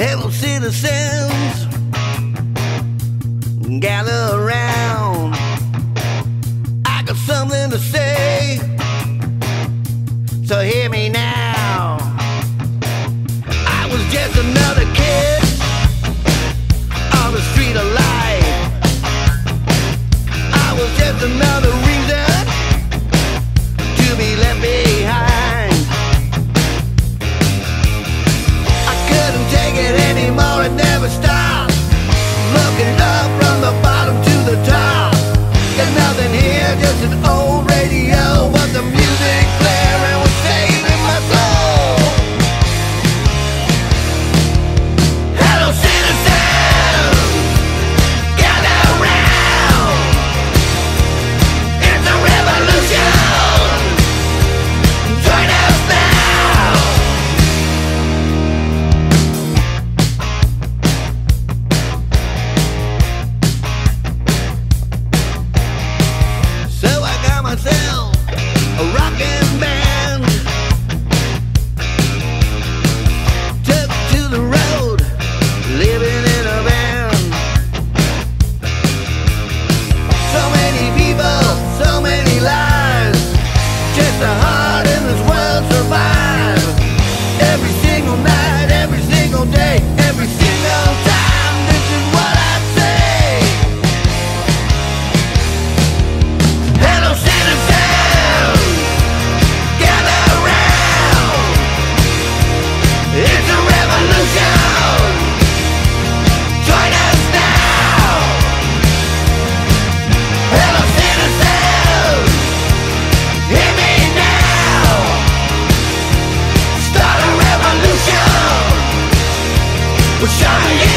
Them citizens gather around. We're